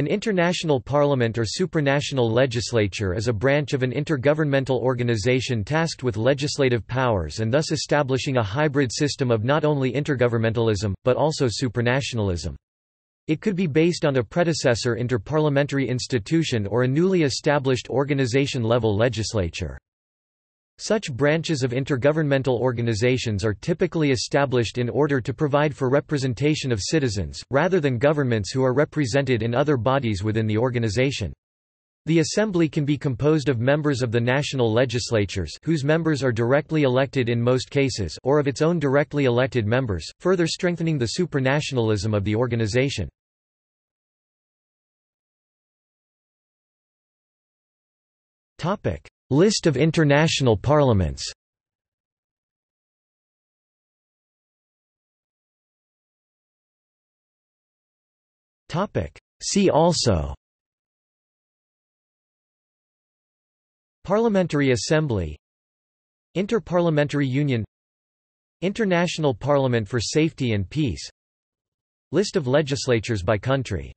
An international parliament or supranational legislature is a branch of an intergovernmental organization tasked with legislative powers and thus establishing a hybrid system of not only intergovernmentalism, but also supranationalism. It could be based on a predecessor interparliamentary institution or a newly established organization-level legislature. Such branches of intergovernmental organizations are typically established in order to provide for representation of citizens, rather than governments who are represented in other bodies within the organization. The assembly can be composed of members of the national legislatures whose members are directly elected in most cases or of its own directly elected members, further strengthening the supranationalism of the organization. List of international parliaments. See also. Parliamentary Assembly. Interparliamentary Union. International Parliament for Safety and Peace. List of legislatures by country